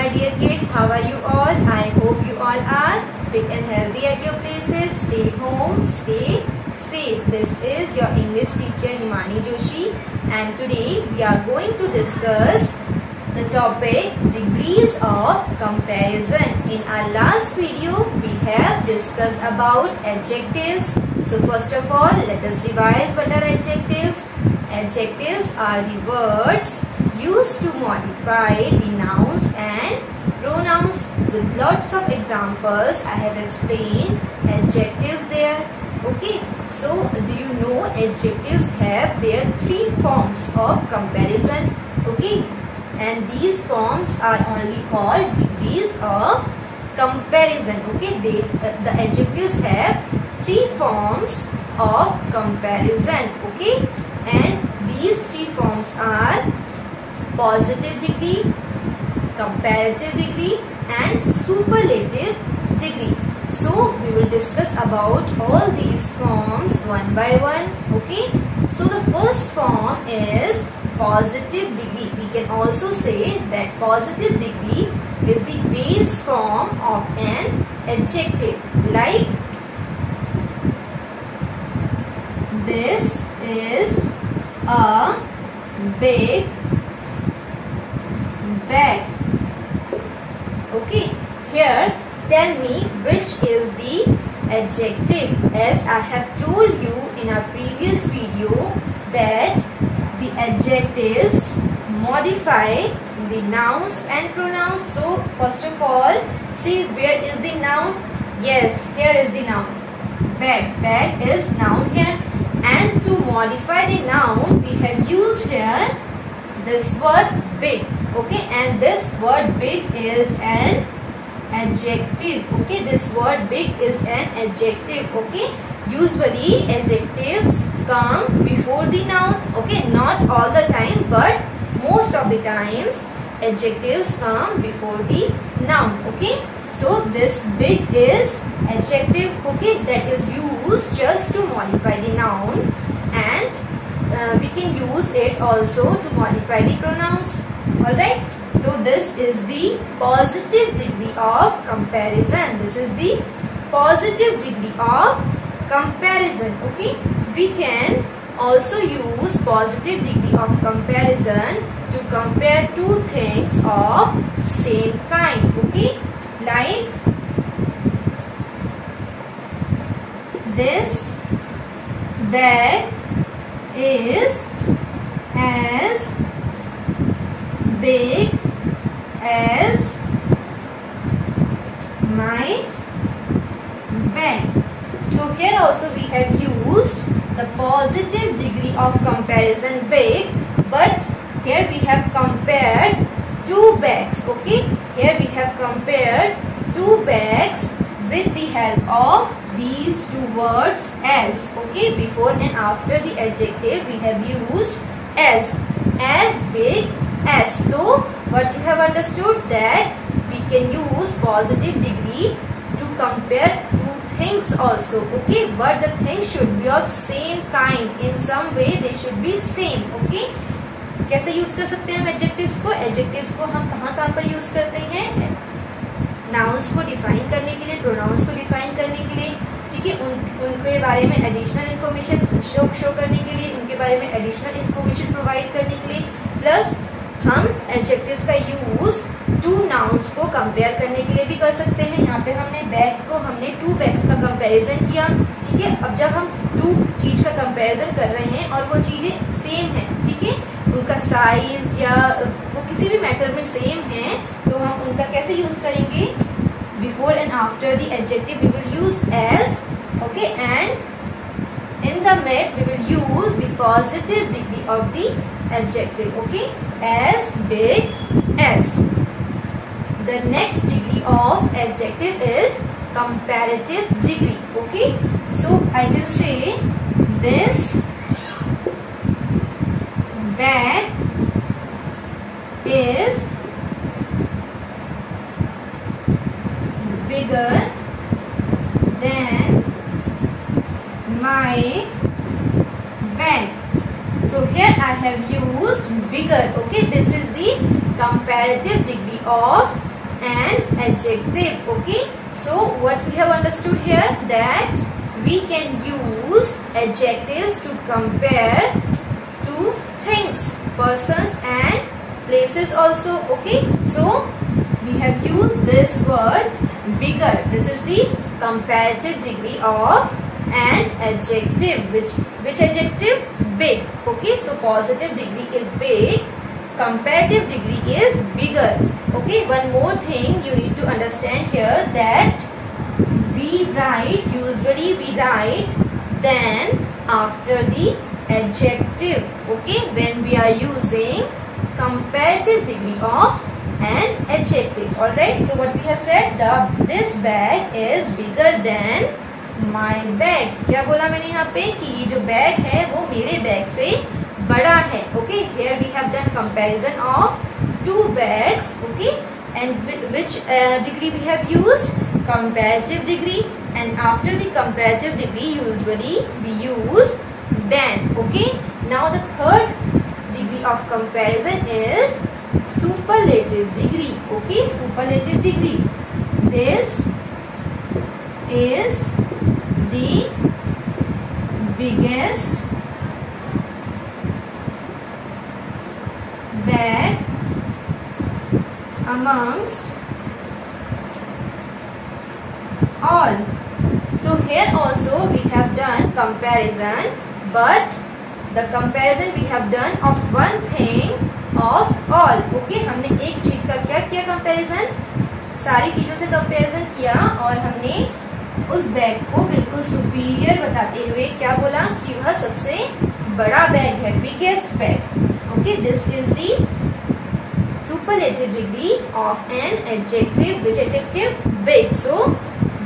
my dear kids. How are you all? I hope you all are fit and healthy at your places. Stay home, stay safe. This is your English teacher Himani Joshi and today we are going to discuss the topic degrees of comparison. In our last video we have discussed about adjectives. So first of all let us revise what are adjectives. Adjectives are the words used to modify the nouns and pronouns. With lots of examples I have explained adjectives there. Okay so do you know adjectives have their three forms of comparison? Okay and these forms are only called degrees of comparison. Okay they uh, the adjectives have three forms of comparison okay and these three forms are positive degree, comparative degree and superlative degree. So we will discuss about all these forms one by one. Okay. So the first form is positive degree. We can also say that positive degree is the base form of an adjective like this is a big bag. Okay, here tell me which is the adjective as I have told you in our previous video that the adjectives modify the nouns and pronouns. So first of all see where is the noun? Yes, here is the noun. Bag. Bag is noun here to modify the noun we have used here this word big okay? And this word big is an adjective okay? This word big is an adjective okay? Usually adjectives come before the noun okay? Not all the time but most of the times adjectives come before the noun okay? So this big is adjective okay? That is used just to modify the noun and uh, we can use it also to modify the pronouns. Alright? So this is the positive degree of comparison. This is the positive degree of comparison. Okay? We can also use positive degree of comparison to compare two things of same have compared two bags with the help of these two words as okay before and after the adjective we have used as as big as so what you have understood that we can use positive degree to compare two things also okay but the things should be of same kind in some way they should be same okay कैसे use कर सकते हैं हम adjectives को adjectives को हम कहाँ कहाँ पर यूज़ करते हैं नाउन्स को डिफाइन करने के लिए प्रोनाउंस को डिफाइन करने के लिए ठीक है उन, उनके बारे में एडिशनल इन्फॉर्मेशन शो शो करने के लिए उनके बारे में एडिशनल इन्फॉर्मेशन प्रोवाइड करने के लिए प्लस हम एडजेक्टिव्स का यूज़ टू नाउन्स को कंपेयर करने के लिए भी कर सकते हैं। यहाँ पे हमने बैग को हमने टू बैग्स का कंपैरिजन किया ठीक है। अब जब हम टू चीज़ का कंपैरिजन कर रहे हैं और वो चीज़ें सेम है ठीक है का साइज़ या वो किसी भी मैटर में सेम है तो हम उनका कैसे यूज़ करेंगे? Before and after the adjective we will use as okay and in the met we will use the positive degree of the adjective okay as big as the next degree of adjective is comparative degree okay so I can say this bag is bigger than my bag so here I have used bigger. Okay, this is the comparative degree of an adjective okay so what we have understood here that we can use adjectives to compare persons and places also okay? So we have used this word bigger. This is the comparative degree of an adjective. Which which adjective? Big okay? So positive degree is big. Comparative degree is bigger. Okay? One more thing you need to understand here that we write usually we write then after the adjective okay when we are using comparative degree of an adjective alright so what we have said the this bag is bigger than my bag क्या बोला मैंने यहाँ पे कि ये जो bag है वो मेरे बैग से बड़ा है okay here we have done comparison of two bags okay and which uh, degree we have used comparative degree and after the comparative degree usually we use then okay? Now the third degree of comparison is superlative degree okay? Superlative degree. This is the biggest bag amongst all. So here also we have done comparison but the comparison we have done of one thing of all. Okay, हमने एक चीज़ का क्या किया comparison? सारी चीज़ों से comparison किया और हमने उस बैग को बिल्कुल सुपीरियर बताते हुए क्या बोला कि वह सबसे बड़ा बैग है biggest bag okay this is the superlative degree of an adjective which adjective big so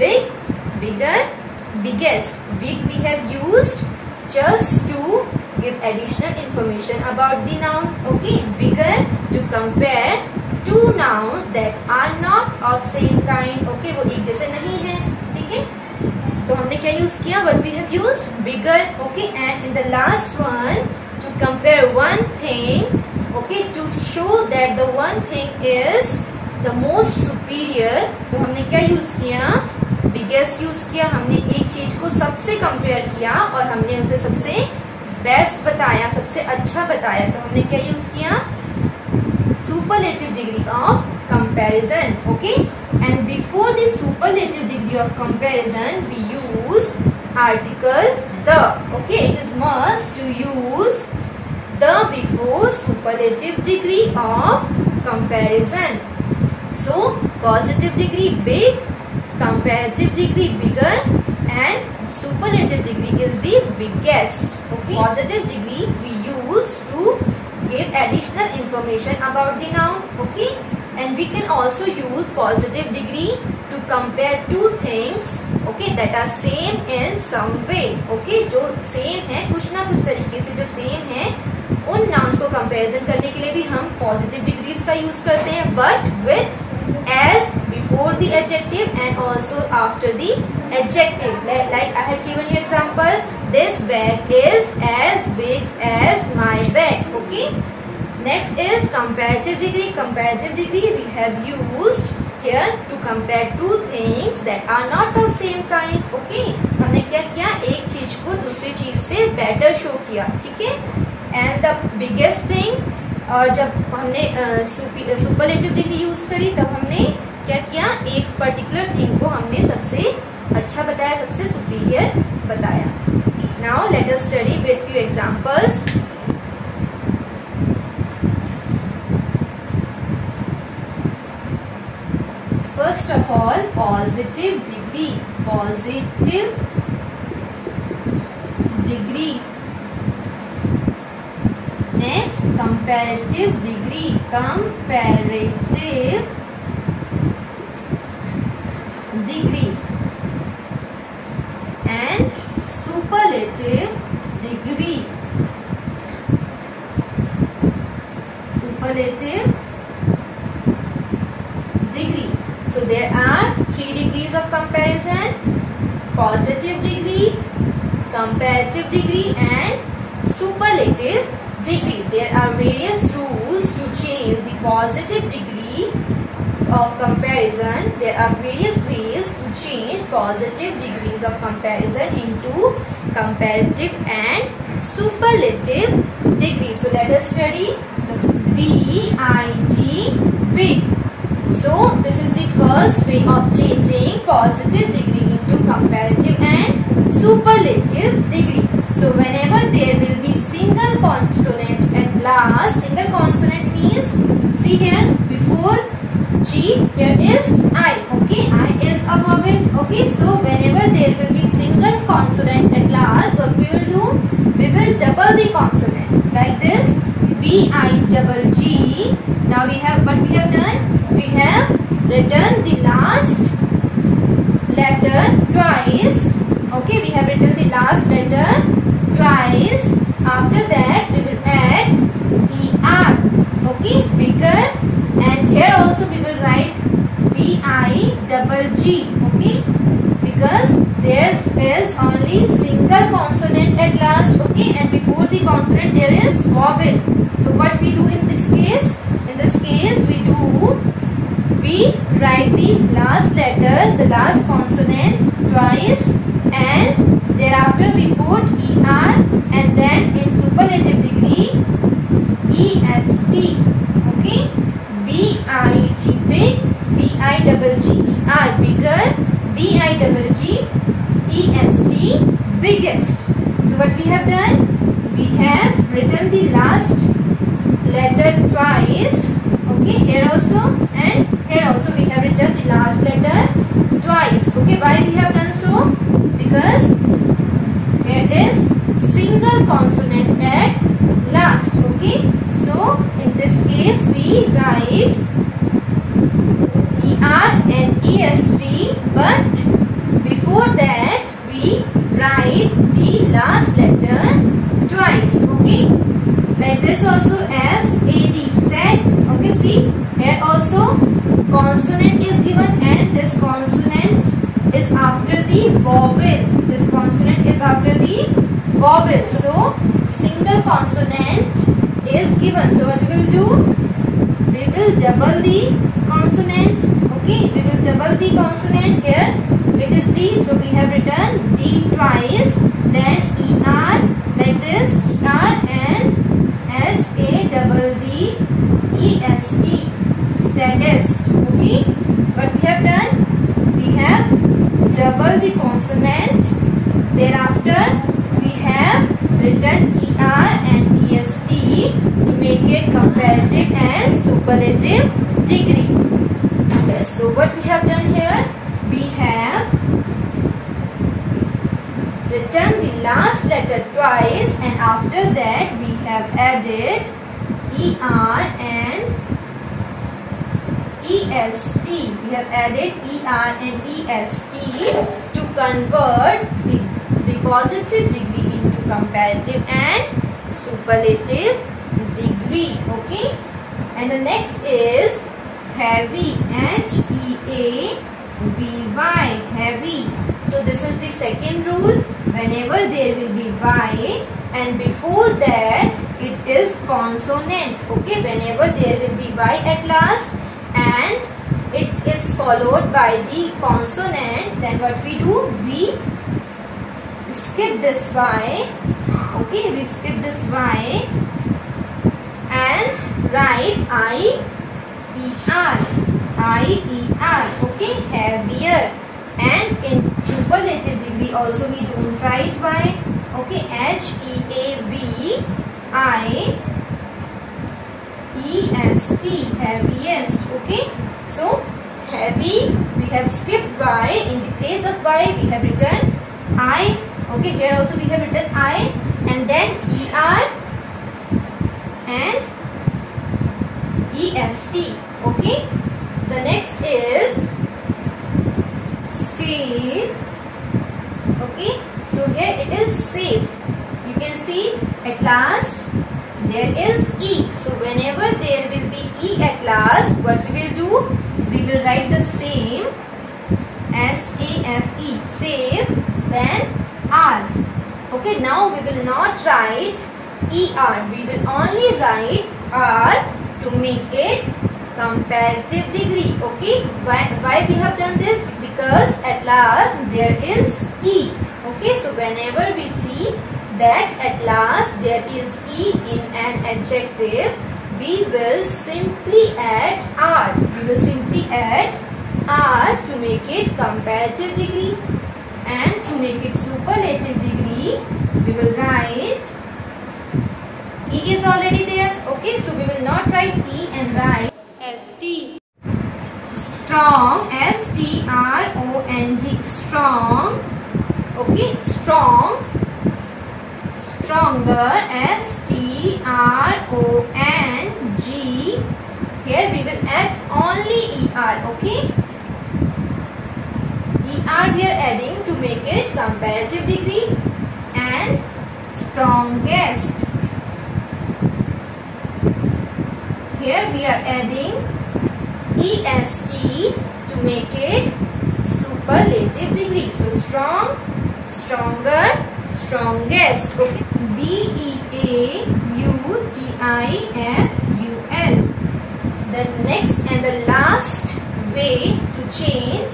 big bigger biggest big we have used just to give additional information about the noun okay bigger to compare two nouns that are not of same kind okay वो एक जैसे नहीं है ठीक है तो हमने क्या यूज़ किया what we have used bigger okay and in the last one to compare one thing okay to show that the one thing is the most superior तो यूज़ किया बिगेस्ट यूज़ किया हमने एक चीज़ को सबसे कंपेयर किया और हमने उसे सबसे बेस्ट बताया, सबसे अच्छा बताया। तो हमने क्या यूज़ किया? Superlative degree of comparison okay and before this superlative degree of comparison we use article the okay it is must to use the before superlative degree of comparison so positive degree big comparative degree bigger and superlative degree is the biggest okay positive degree we use to give additional information about the noun okay and we can also use positive degree to compare two things okay that are same in some way okay जो same है कुछ ना कुछ तरीके से जो same है उन nouns को comparison करने के लिए भी हम positive degrees का use करते हैं but with as before the adjective and also after the adjective like, I have given you example this bag is as big as my bag okay next is comparative degree comparative degree we have used here to compare two things that are not of same kind okay हमने क्या किया एक चीज़ को दूसरी चीज़ से better show किया ठीक है and the biggest thing और जब हमने सुपरलेटिव डिग्री यूज़ करी तब हमने क्या किया एक पर्टिकुलर थिंग को हमने सबसे अच्छा बताया सबसे सुपीरियर बताया now let us study with few examples first of all positive degree positive degree next comparative degree comparative degree superlative degree. So there are three degrees of comparison. Positive degree comparative degree and superlative degree. There are various rules to change the positive degree of comparison, there are various ways to change positive degrees of comparison into comparative and superlative degree. So let us study B-I-G, big. So this is the first way of changing positive degree into comparative and superlative degree. So whenever there will be single consonant at last, single consonant means, see here before G, here is I, okay, I is a vowel, okay, so whenever there will be single consonant at last, what we will do? We will double the consonant, like this, B, I, double G, now we have, what we have done? We have written the last letter twice, okay, we have written the last letter twice. After that, we will add ER. Okay, bigger. And here also we will write BI double G. Okay, because there is only single consonant at last. Okay, and before the consonant there is vowel. So what we do in this case? In this case, we do we write the last letter, the last consonant twice and thereafter we put ER and then in superlative degree EST okay B-I-G big B-I double G-E-R bigger B-I double G-E-S-T biggest. So what we have done? We have written the last letter twice. Okay here also and here also we have written the last letter twice. Okay why we have done so? Because it is single consonant at last. Okay so in this case we write er and est but before that we write the last letter twice okay? Like this also as ad said okay see? Here also consonant is given and this consonant is after the vowel. This consonant is after the vowel. So single consonant is given. So what we will do? We will double the consonant okay? We will double the consonant here it is d so we have written d twice then er like this er and s a double d e s t. Saddest okay? What we have done we have double the consonant. Thereafter we have written er and est to make it comparative and superlative degree. Yes so what we have done here we have written the last letter twice and after that we have added er and est we have added er and est to convert the, the positive degree into comparative and superlative degree okay? And the next is heavy h e a v y heavy. So this is the second rule. Whenever there will be y and before that it is consonant. Okay? Whenever there will be y at last and it is followed by the consonant then what we do? We skip this y okay? We skip this y and write i e r. I e r okay heavier. And in superlative degree also we don't write y okay h e a v i e s t heaviest okay? So heavy we have skipped y. In the place of y we have written i okay? Here also we have written i. And then er and est okay the next is save okay so here it is safe. You can see at last there is e. So whenever there will be e at last what we will do? We will write the same s a f e. Safe then r. Okay now we will not write er we will only write r to make it comparative degree okay? Why, why we have done this? Because at last there is e okay? So whenever we see that at last there is e in an adjective we will simply add r. We will simply add r to make it comparative degree. And to make it superlative degree we will write e is already there okay? So we will not write e and write st strong s t r o n g strong okay strong stronger s t r o n g. Here we will add only er okay? Er we are adding to make it comparative degree and strongest. Here we are adding est to make it superlative degree. So strong stronger strongest. Okay. B e a u t i f u l. The next and the last way to change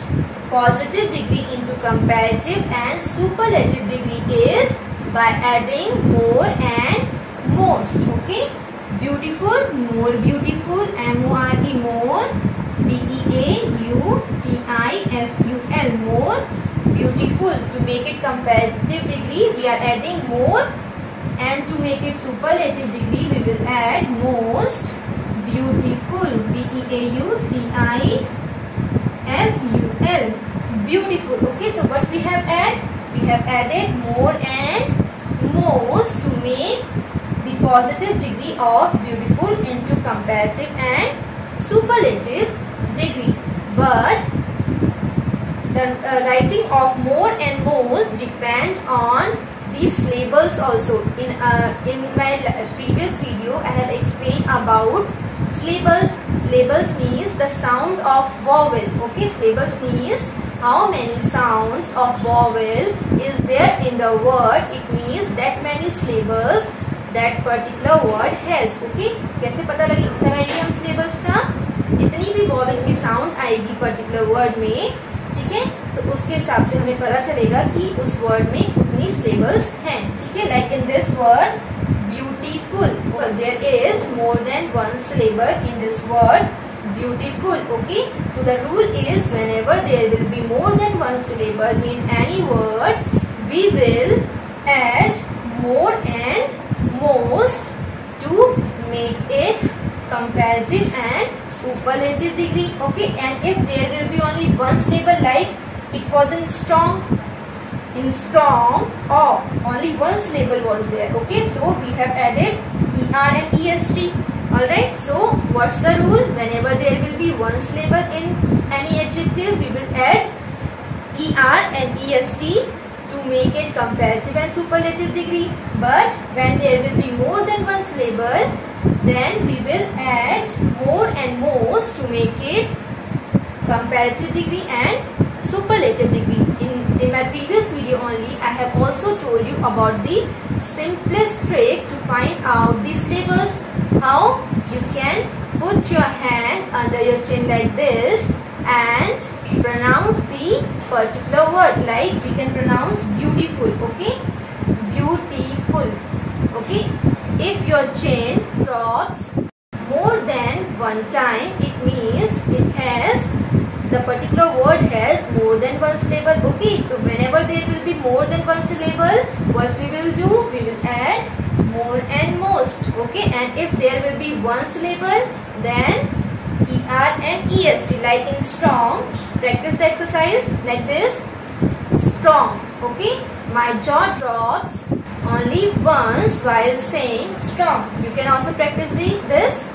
positive degree into comparative and superlative degree is by adding more and most. Okay. Beautiful more beautiful m o r e more a u t i f u l. More beautiful. To make it comparative degree we are adding more. And to make it superlative degree we will add most beautiful. B e a u t i f u l. Beautiful. Okay so what we have added we have added more and most to make the positive degree of beautiful into comparative and superlative degree. But the uh, writing of more and more depend on syllables also. In uh, in my uh, previous video i have explained about syllables syllables means the sound of vowel. Okay syllables means how many sounds of vowel is there in the word. It means that many syllables that particular word has. Okay कैसे पता लगे lagayenge hum syllables जितनी भी vowel की sound आएगी particular word में, ठीक है? तो उसके हिसाब से हमें पता चलेगा कि उस वर्ड में उतनी सिलेबस है, ठीक है? Like in this word beautiful there is more than one syllables in this word beautiful okay so the rule is whenever there will be more than one syllables in any word we will add more and most to make it comparative and superlative degree okay and if there will be only one syllable like it was in strong in strong or only one syllable was there okay so we have added er and est Alright, so what's the rule? Whenever there will be one syllable in any adjective, we will add ER and EST to make it comparative and superlative degree. But when there will be more than one syllable, then we will add more and more to make it comparative degree and superlative degree. In, in my previous video only, I have also told you about the simplest trick to find out these syllables how you can put your hand under your chin like this and pronounce the particular word. Like we can pronounce beautiful okay? Beautiful okay? If your chin drops more than one time. It means it has the particular word has more than one syllable. Okay so whenever there will be more than one syllable what we will do? We will add more and most. Okay and if there will be one syllable then er and est like in strong practice the exercise like this strong okay? My jaw drops only once while saying strong. You can also practice the this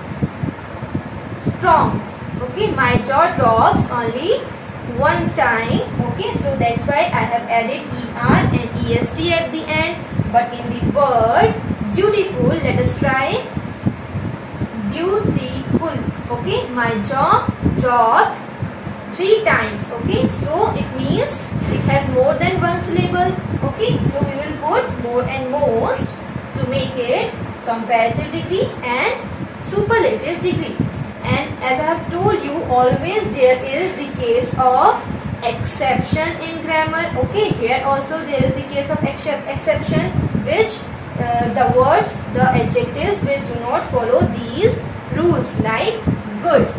strong okay? My jaw drops only one time okay? So that's why i have added er and est at the end. But in the word beautiful let us try. Beautiful okay? My jaw dropped three times okay? So it means it has more than one syllable okay? So we will put more and most to make it comparative degree and superlative degree. And as I have told you always there is the case of exception in grammar okay? Here also there is the case of exception which uh, the words the adjectives which do not follow these rules like good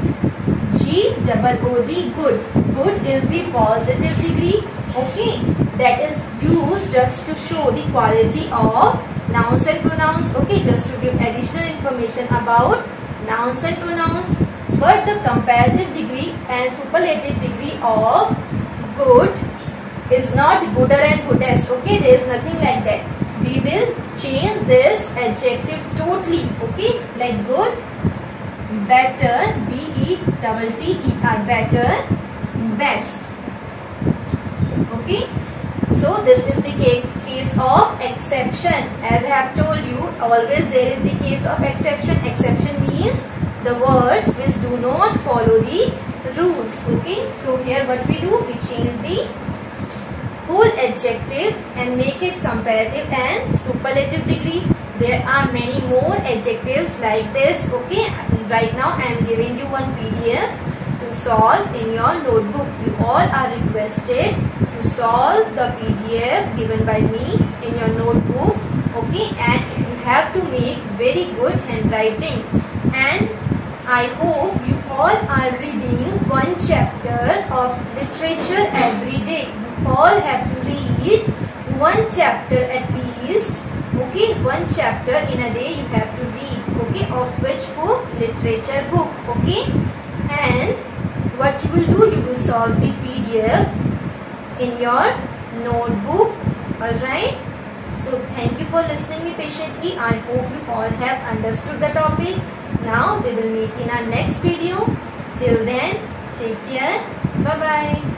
G double O D good. Good is the positive degree okay? That is used just to show the quality of nouns and pronouns okay? Just to give additional information about nouns and pronouns. But the comparative degree and superlative degree of good is not gooder and goodest okay? There is nothing like that. We will change this adjective totally okay? Like good better double are better best. Okay? So this is the case, case of exception. As I have told you always there is the case of exception. Exception means the words which do not follow the rules. Okay? So here what we do? We change the whole adjective and make it comparative and superlative degree there are many more adjectives like this okay right now I am giving you one PDF to solve in your notebook you all are requested to solve the PDF given by me in your notebook okay and you have to make very good handwriting and I hope you all are reading one chapter of literature every day. You all have to read one chapter at least. Okay, one chapter in a day you have to read. Okay, of which book? Literature book. Okay, and what you will do? You will solve the PDF in your notebook. Alright. So thank you for listening me patiently. I hope you all have understood the topic. Now we will meet in our next video. Till then, take care. Bye-bye.